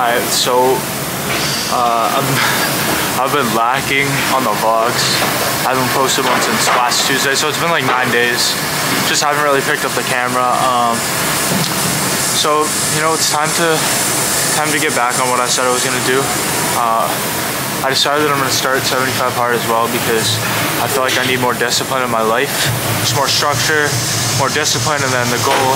Alright, so uh, I'm, I've been lacking on the vlogs. I haven't posted one since last Tuesday, so it's been like nine days. Just haven't really picked up the camera. Um, so you know, it's time to time to get back on what I said I was gonna do. Uh, I decided that I'm gonna start 75 hard as well because I feel like I need more discipline in my life. Just more structure, more discipline, and then the goal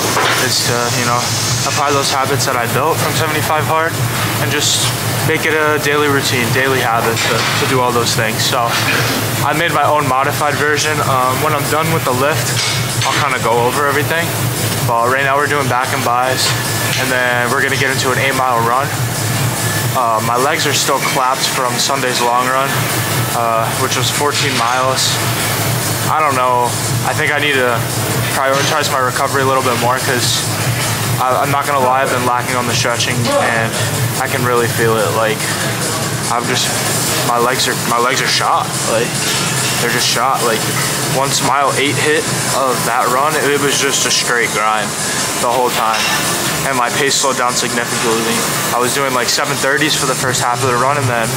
is to, you know, apply those habits that I built from 75 hard and just make it a daily routine, daily habit to, to do all those things. So I made my own modified version. Um, when I'm done with the lift, I'll kind of go over everything. But right now we're doing back and bis, and then we're gonna get into an eight mile run. Uh, my legs are still clapped from Sunday's long run, uh, which was 14 miles. I don't know. I think I need to prioritize my recovery a little bit more because I'm not gonna lie, I've been lacking on the stretching and I can really feel it. Like I'm just my legs are my legs are shot. Like they're just shot. Like once mile eight hit of that run, it was just a straight grind the whole time and my pace slowed down significantly. I was doing like 730s for the first half of the run and then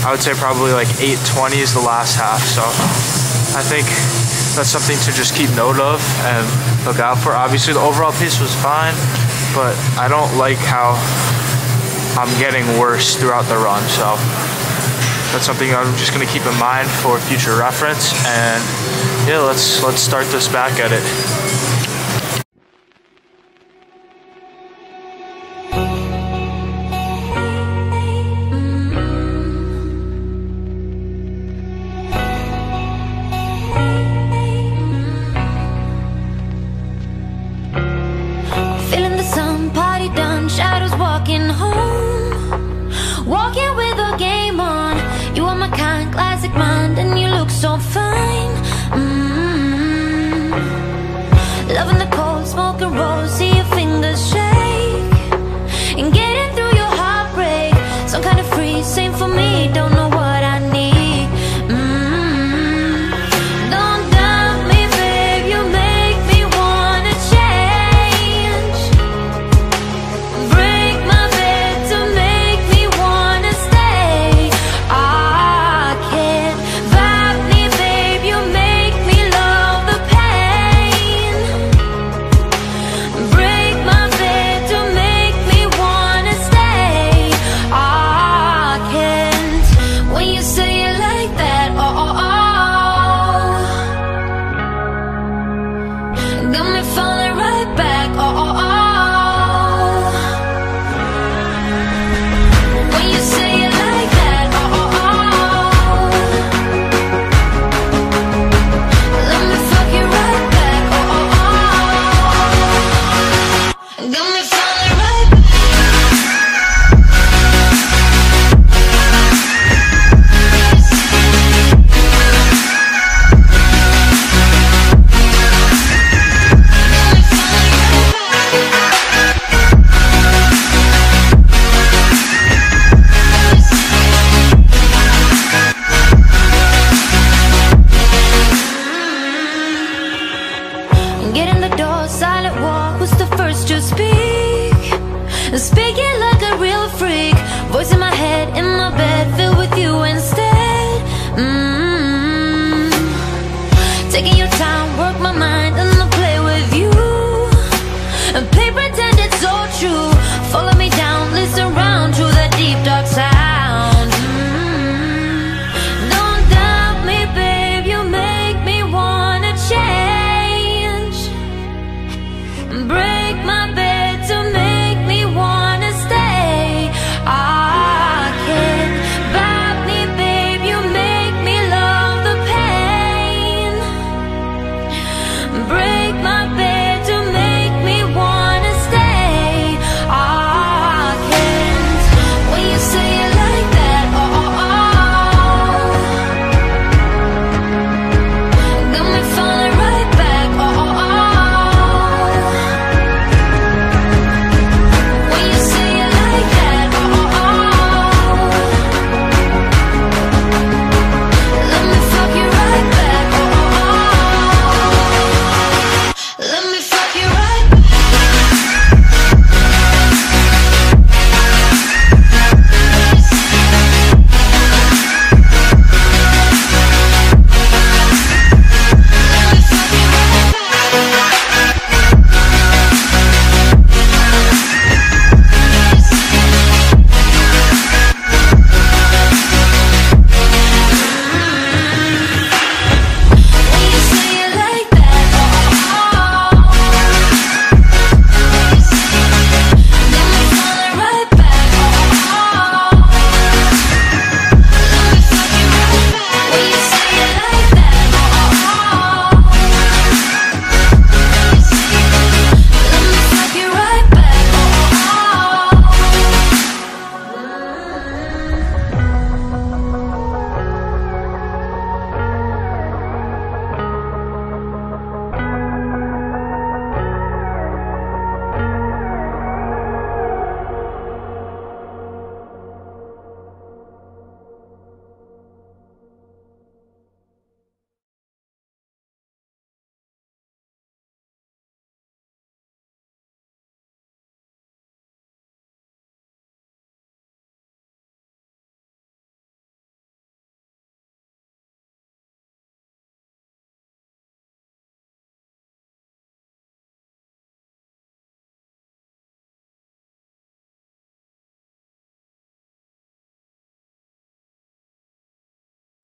I would say probably like 820s the last half. So I think that's something to just keep note of and look out for. Obviously the overall pace was fine, but I don't like how I'm getting worse throughout the run. So that's something I'm just gonna keep in mind for future reference. And yeah, let's let's start this back at it.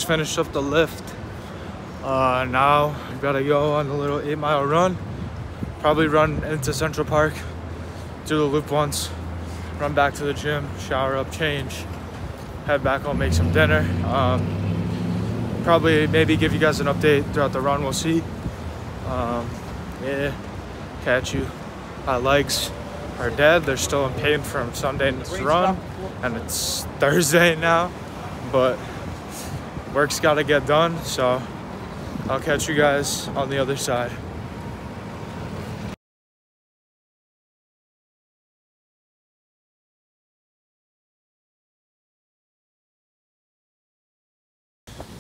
Just finished up the lift. Uh, now I gotta go on a little eight mile run. Probably run into Central Park, do the loop once, run back to the gym, shower up, change, head back home, make some dinner. Um, probably maybe give you guys an update throughout the run. We'll see. Um, yeah, catch you. My legs are dead. They're still in pain from Sunday's run, and it's Thursday now. But work's got to get done, so I'll catch you guys on the other side.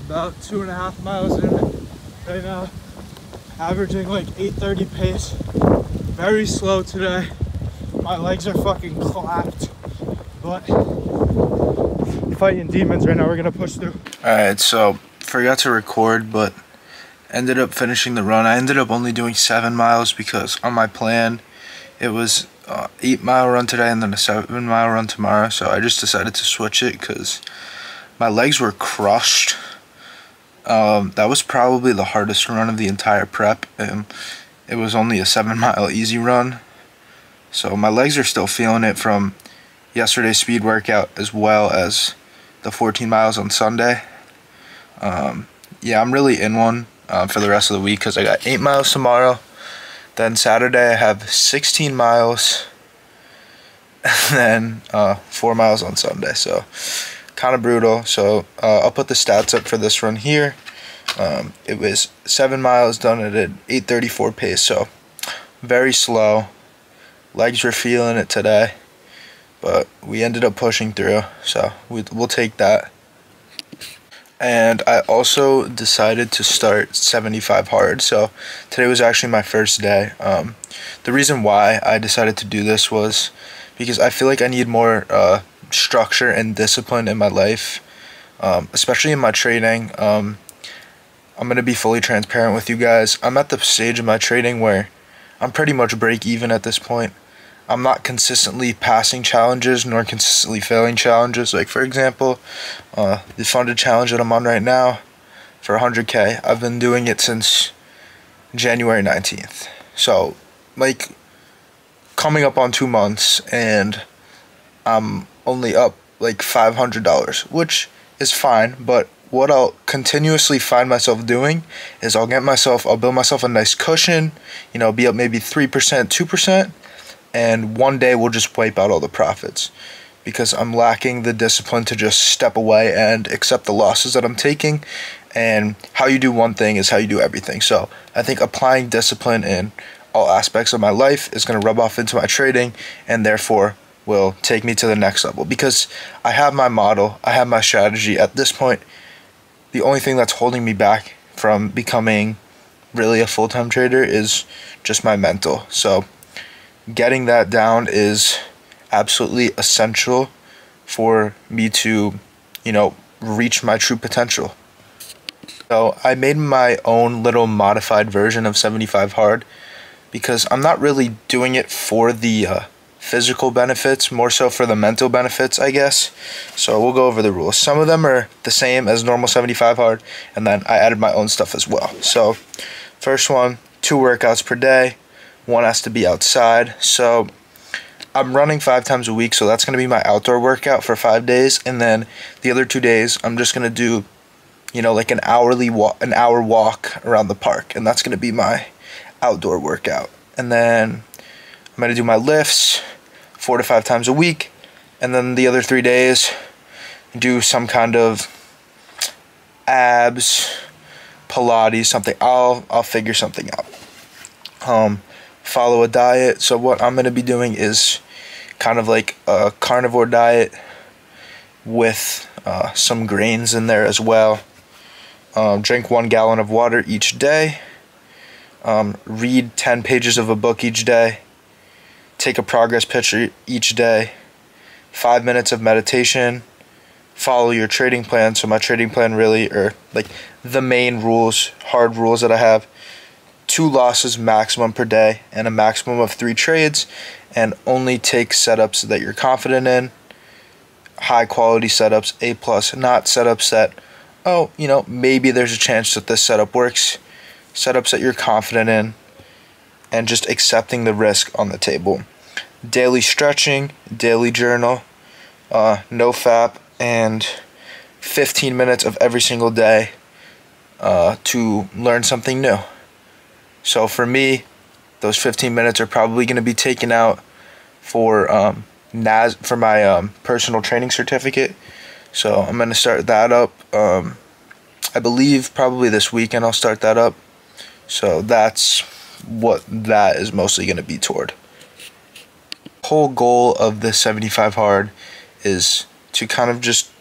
About two and a half miles in right now, averaging like 8:30 pace. Very slow today. My legs are fucking clapped, but fighting demons right now. We're gonna push through. All right, so forgot to record, but ended up finishing the run. I ended up only doing seven miles because on my plan, it was uh, eight mile run today and then a seven mile run tomorrow. So I just decided to switch it because my legs were crushed. Um, that was probably the hardest run of the entire prep, and it was only a seven mile easy run. So my legs are still feeling it from yesterday's speed workout as well as the 14 miles on Sunday. Um, yeah, I'm really in one uh, for the rest of the week because I got 8 miles tomorrow. Then Saturday I have 16 miles. And then uh, 4 miles on Sunday. So kind of brutal. So uh, I'll put the stats up for this run here. Um, it was 7 miles done at an 834 pace. So very slow. Legs were feeling it today. But we ended up pushing through. So we, we'll take that and I also decided to start 75 hard. So today was actually my first day. Um, the reason why I decided to do this was because I feel like I need more uh, structure and discipline in my life, um, especially in my training. Um, I'm gonna be fully transparent with you guys. I'm at the stage of my trading where I'm pretty much break even at this point. I'm not consistently passing challenges nor consistently failing challenges. Like for example, uh, the funded challenge that I'm on right now for 100k, I've been doing it since January 19th. So like coming up on two months and I'm only up like $500, which is fine, but what I'll continuously find myself doing is I'll get myself, I'll build myself a nice cushion, you know, be up maybe 3%, 2%, and one day we'll just wipe out all the profits because I'm lacking the discipline to just step away and accept the losses that I'm taking. And how you do one thing is how you do everything. So I think applying discipline in all aspects of my life is going to rub off into my trading and therefore will take me to the next level because I have my model, I have my strategy. At this point, the only thing that's holding me back from becoming really a full time trader is just my mental. So getting that down is absolutely essential for me to, you know, reach my true potential. So I made my own little modified version of 75 hard because I'm not really doing it for the uh, physical benefits, more so for the mental benefits, I guess. So we'll go over the rules. Some of them are the same as normal 75 hard, and then I added my own stuff as well. So first one, two workouts per day one has to be outside. So I'm running five times a week, so that's going to be my outdoor workout for five days. And then the other two days, I'm just going to do, you know, like an hourly walk, an hour walk around the park. And that's going to be my outdoor workout. And then I'm going to do my lifts four to five times a week. And then the other three days, do some kind of abs, Pilates, something. I'll I'll figure something out. Um, follow a diet. So what I'm going to be doing is kind of like a carnivore diet with uh, some grains in there as well. Um, drink one gallon of water each day. Um, read 10 pages of a book each day. Take a progress picture each day. Five minutes of meditation. Follow your trading plan. So my trading plan really, or like the main rules, hard rules that I have two losses maximum per day and a maximum of three trades and only take setups that you're confident in high quality setups a plus not setups that oh, you know, maybe there's a chance that this setup works. Setups that you're confident in, and just accepting the risk on the table. Daily stretching, daily journal, uh, no fap, and 15 minutes of every single day uh, to learn something new. So for me, those 15 minutes are probably going to be taken out for um, NAS for my um, personal training certificate. So I'm going to start that up. Um, I believe probably this weekend I'll start that up. So that's what that is mostly going to be toward. Whole goal of the 75 hard is to kind of just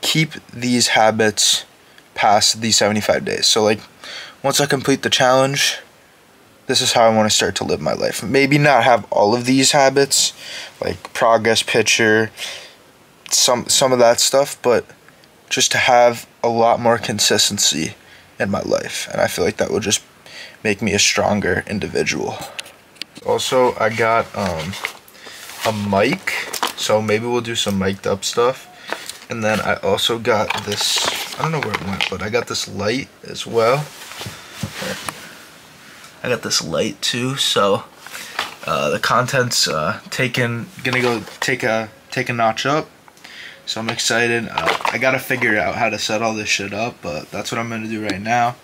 keep these habits past these 75 days. So like once I complete the challenge, this is how I want to start to live my life. Maybe not have all of these habits, like progress picture, some some of that stuff, but just to have a lot more consistency in my life. And I feel like that will just make me a stronger individual. Also, I got um, a mic, so maybe we'll do some mic'd up stuff. And then I also got this, I don't know where it went, but I got this light as well. I got this light too, so uh, the content's uh, taken, gonna go take a take a notch up. So I'm excited. Uh, I gotta figure out how to set all this shit up, but that's what I'm gonna do right now.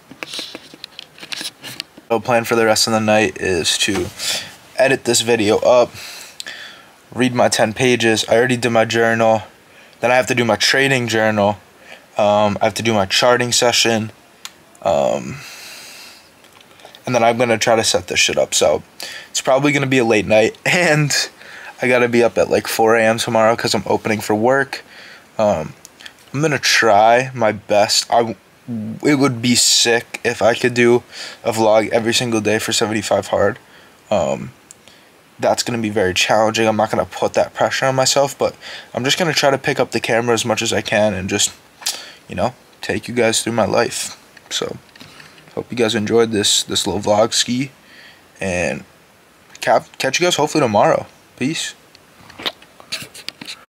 The plan for the rest of the night is to edit this video up, read my 10 pages. I already did my journal. Then I have to do my trading journal. Um, I have to do my charting session. Um, and then I'm gonna try to set this shit up. So it's probably gonna be a late night, and I gotta be up at like 4 a.m. tomorrow because I'm opening for work. Um, I'm gonna try my best. I it would be sick if I could do a vlog every single day for 75 hard. Um, that's going to be very challenging. I'm not going to put that pressure on myself, but I'm just going to try to pick up the camera as much as I can and just, you know, take you guys through my life. So, Hope you guys enjoyed this this little vlog ski, and catch you guys hopefully tomorrow. Peace.